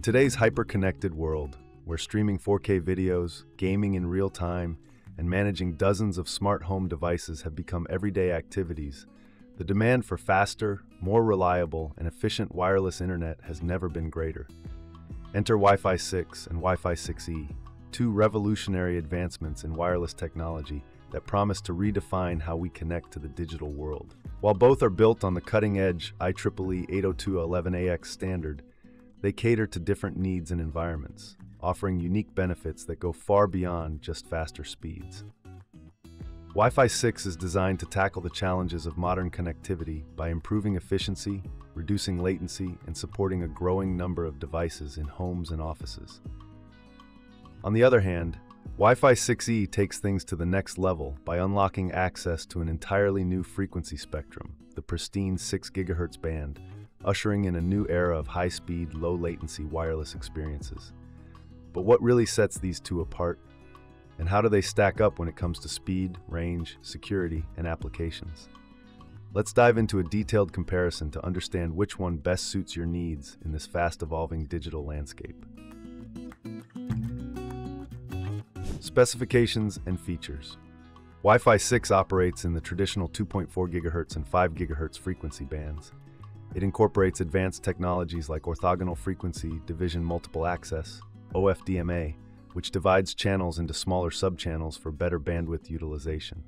In today's hyper-connected world, where streaming 4K videos, gaming in real time, and managing dozens of smart home devices have become everyday activities, the demand for faster, more reliable, and efficient wireless internet has never been greater. Enter Wi-Fi 6 and Wi-Fi 6E, two revolutionary advancements in wireless technology that promise to redefine how we connect to the digital world. While both are built on the cutting-edge IEEE 802.11ax standard, they cater to different needs and environments, offering unique benefits that go far beyond just faster speeds. Wi-Fi 6 is designed to tackle the challenges of modern connectivity by improving efficiency, reducing latency, and supporting a growing number of devices in homes and offices. On the other hand, Wi-Fi 6E takes things to the next level by unlocking access to an entirely new frequency spectrum, the pristine 6 GHz band, ushering in a new era of high-speed, low-latency wireless experiences. But what really sets these two apart? And how do they stack up when it comes to speed, range, security, and applications? Let's dive into a detailed comparison to understand which one best suits your needs in this fast-evolving digital landscape. Specifications and features. Wi-Fi 6 operates in the traditional 2.4 GHz and 5 GHz frequency bands. It incorporates advanced technologies like orthogonal frequency division multiple access, OFDMA, which divides channels into smaller subchannels for better bandwidth utilization.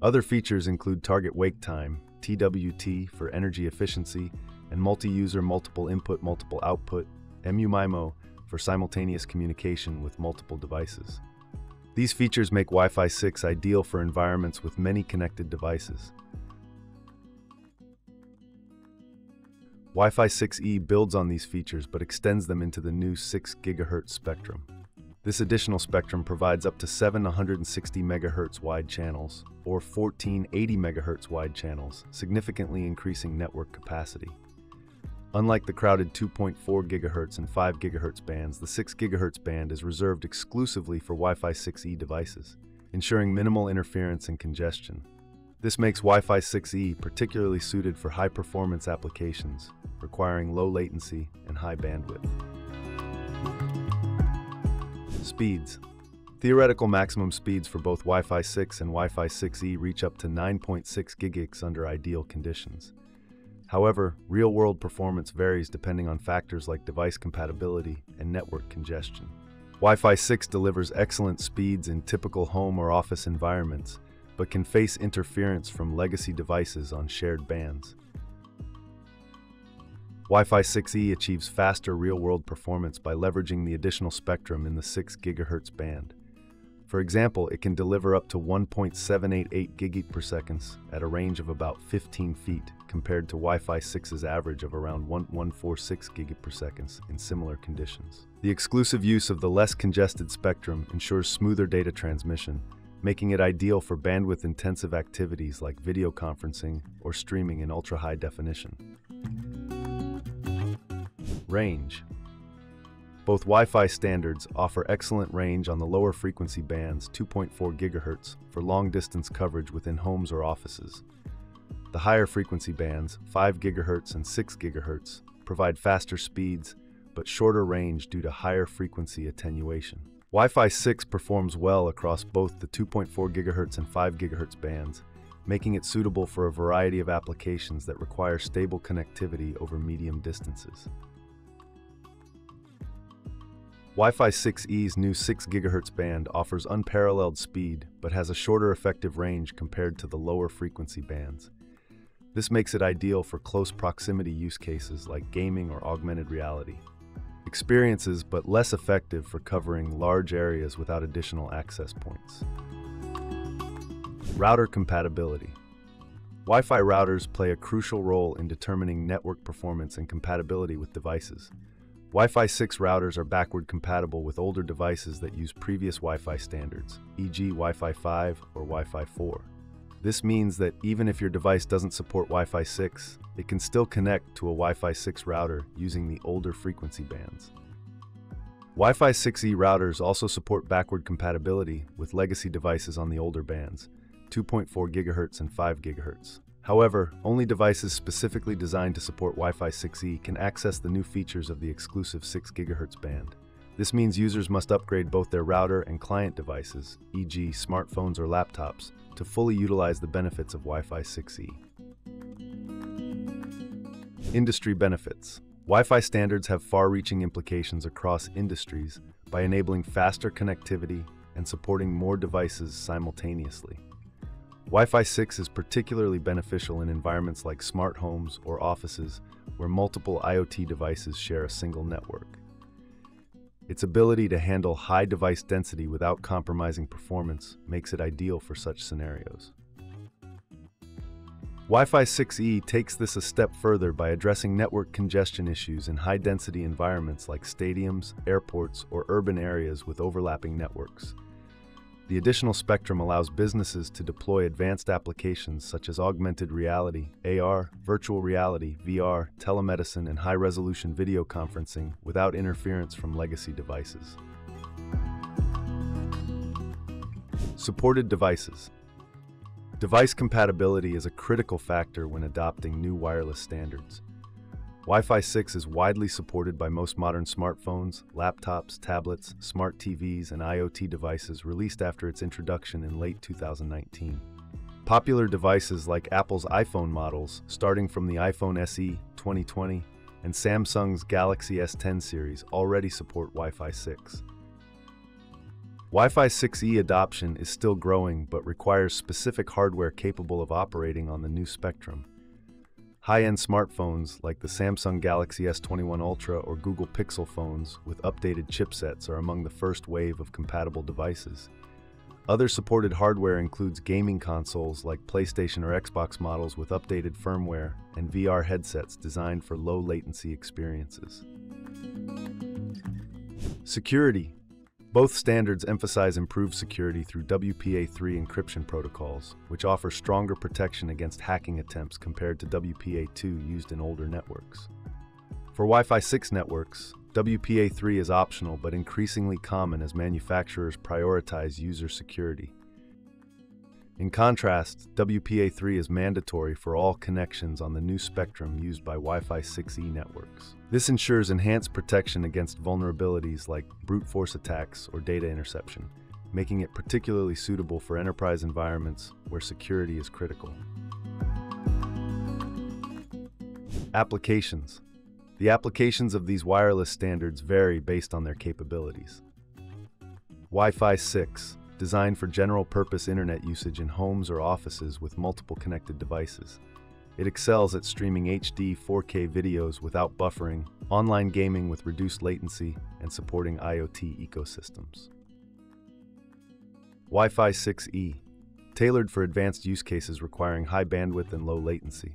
Other features include target wake time, TWT for energy efficiency, and multi-user multiple input multiple output, MU-MIMO for simultaneous communication with multiple devices. These features make Wi-Fi 6 ideal for environments with many connected devices. Wi-Fi 6E builds on these features but extends them into the new 6 GHz spectrum. This additional spectrum provides up to 760 MHz wide channels, or 1480 MHz wide channels, significantly increasing network capacity. Unlike the crowded 2.4 GHz and 5 GHz bands, the 6 GHz band is reserved exclusively for Wi-Fi 6E devices, ensuring minimal interference and congestion. This makes Wi-Fi 6E particularly suited for high-performance applications, requiring low latency and high bandwidth. Speeds. Theoretical maximum speeds for both Wi-Fi 6 and Wi-Fi 6E reach up to 9.6 GHz under ideal conditions. However, real-world performance varies depending on factors like device compatibility and network congestion. Wi-Fi 6 delivers excellent speeds in typical home or office environments, but can face interference from legacy devices on shared bands. Wi-Fi 6E achieves faster real-world performance by leveraging the additional spectrum in the 6 GHz band. For example, it can deliver up to 1.788 gigabit per second at a range of about 15 feet, compared to Wi-Fi 6's average of around 1146 gigabit per second in similar conditions. The exclusive use of the less congested spectrum ensures smoother data transmission, making it ideal for bandwidth-intensive activities like video conferencing or streaming in ultra-high definition. Range both Wi-Fi standards offer excellent range on the lower frequency bands 2.4 GHz for long-distance coverage within homes or offices. The higher frequency bands, 5 GHz and 6 GHz, provide faster speeds but shorter range due to higher frequency attenuation. Wi-Fi 6 performs well across both the 2.4 GHz and 5 GHz bands, making it suitable for a variety of applications that require stable connectivity over medium distances. Wi-Fi 6E's new 6 GHz band offers unparalleled speed but has a shorter effective range compared to the lower frequency bands. This makes it ideal for close proximity use cases like gaming or augmented reality. Experiences but less effective for covering large areas without additional access points. Router compatibility. Wi-Fi routers play a crucial role in determining network performance and compatibility with devices. Wi-Fi 6 routers are backward compatible with older devices that use previous Wi-Fi standards, e.g. Wi-Fi 5 or Wi-Fi 4. This means that even if your device doesn't support Wi-Fi 6, it can still connect to a Wi-Fi 6 router using the older frequency bands. Wi-Fi 6E routers also support backward compatibility with legacy devices on the older bands, 2.4 GHz and 5 GHz. However, only devices specifically designed to support Wi-Fi 6E can access the new features of the exclusive 6 GHz band. This means users must upgrade both their router and client devices, e.g. smartphones or laptops, to fully utilize the benefits of Wi-Fi 6E. Industry benefits. Wi-Fi standards have far-reaching implications across industries by enabling faster connectivity and supporting more devices simultaneously. Wi-Fi 6 is particularly beneficial in environments like smart homes or offices where multiple IoT devices share a single network. Its ability to handle high device density without compromising performance makes it ideal for such scenarios. Wi-Fi 6E takes this a step further by addressing network congestion issues in high-density environments like stadiums, airports, or urban areas with overlapping networks. The additional spectrum allows businesses to deploy advanced applications such as augmented reality, AR, virtual reality, VR, telemedicine, and high-resolution video conferencing without interference from legacy devices. Supported devices. Device compatibility is a critical factor when adopting new wireless standards. Wi-Fi 6 is widely supported by most modern smartphones, laptops, tablets, smart TVs, and IoT devices released after its introduction in late 2019. Popular devices like Apple's iPhone models, starting from the iPhone SE 2020 and Samsung's Galaxy S10 series, already support Wi-Fi 6. Wi-Fi 6E adoption is still growing but requires specific hardware capable of operating on the new spectrum. High-end smartphones like the Samsung Galaxy S21 Ultra or Google Pixel phones with updated chipsets are among the first wave of compatible devices. Other supported hardware includes gaming consoles like PlayStation or Xbox models with updated firmware and VR headsets designed for low latency experiences. Security both standards emphasize improved security through WPA3 encryption protocols, which offer stronger protection against hacking attempts compared to WPA2 used in older networks. For Wi-Fi 6 networks, WPA3 is optional but increasingly common as manufacturers prioritize user security. In contrast, WPA3 is mandatory for all connections on the new spectrum used by Wi-Fi 6E networks. This ensures enhanced protection against vulnerabilities like brute force attacks or data interception, making it particularly suitable for enterprise environments where security is critical. Applications The applications of these wireless standards vary based on their capabilities. Wi-Fi 6 designed for general-purpose internet usage in homes or offices with multiple connected devices. It excels at streaming HD 4K videos without buffering, online gaming with reduced latency, and supporting IoT ecosystems. Wi-Fi 6E, tailored for advanced use cases requiring high bandwidth and low latency.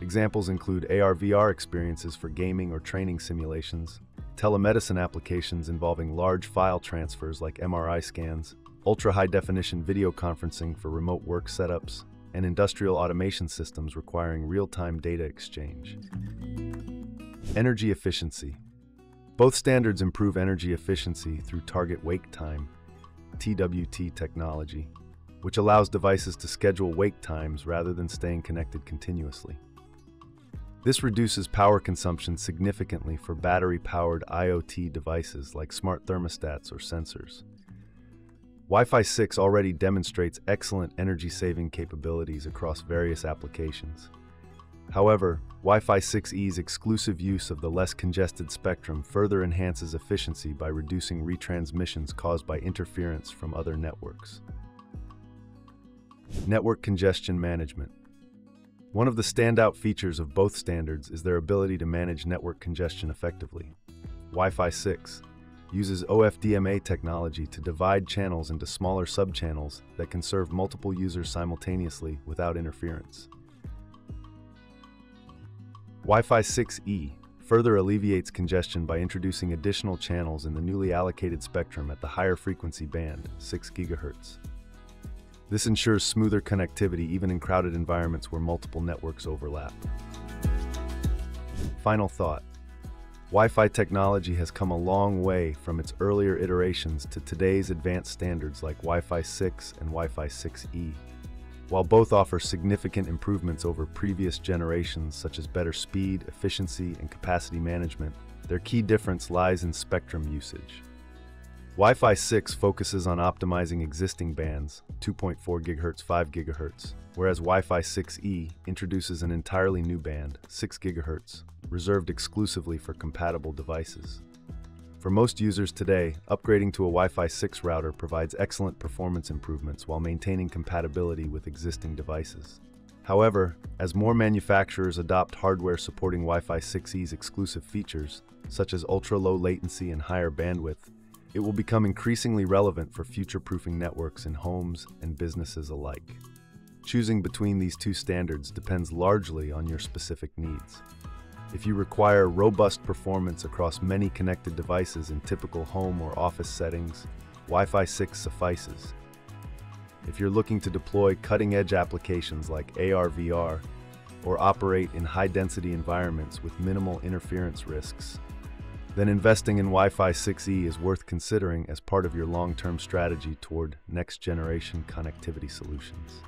Examples include AR-VR experiences for gaming or training simulations, telemedicine applications involving large file transfers like MRI scans, ultra-high-definition video conferencing for remote work setups, and industrial automation systems requiring real-time data exchange. Energy efficiency. Both standards improve energy efficiency through target wake time, TWT technology, which allows devices to schedule wake times rather than staying connected continuously. This reduces power consumption significantly for battery-powered IoT devices like smart thermostats or sensors. Wi-Fi 6 already demonstrates excellent energy-saving capabilities across various applications. However, Wi-Fi 6E's exclusive use of the less congested spectrum further enhances efficiency by reducing retransmissions caused by interference from other networks. Network Congestion Management One of the standout features of both standards is their ability to manage network congestion effectively. Wi-Fi 6, uses OFDMA technology to divide channels into smaller subchannels that can serve multiple users simultaneously without interference. Wi-Fi 6E further alleviates congestion by introducing additional channels in the newly allocated spectrum at the higher frequency band, 6 GHz. This ensures smoother connectivity even in crowded environments where multiple networks overlap. Final thought. Wi-Fi technology has come a long way from its earlier iterations to today's advanced standards like Wi-Fi 6 and Wi-Fi 6E. While both offer significant improvements over previous generations, such as better speed, efficiency, and capacity management, their key difference lies in spectrum usage. Wi-Fi 6 focuses on optimizing existing bands, 2.4 GHz, 5 GHz, whereas Wi-Fi 6E introduces an entirely new band, 6 GHz, reserved exclusively for compatible devices. For most users today, upgrading to a Wi-Fi 6 router provides excellent performance improvements while maintaining compatibility with existing devices. However, as more manufacturers adopt hardware supporting Wi-Fi 6E's exclusive features, such as ultra-low latency and higher bandwidth, it will become increasingly relevant for future-proofing networks in homes and businesses alike. Choosing between these two standards depends largely on your specific needs. If you require robust performance across many connected devices in typical home or office settings, Wi-Fi 6 suffices. If you're looking to deploy cutting-edge applications like AR-VR or operate in high-density environments with minimal interference risks, then investing in Wi-Fi 6E is worth considering as part of your long-term strategy toward next-generation connectivity solutions.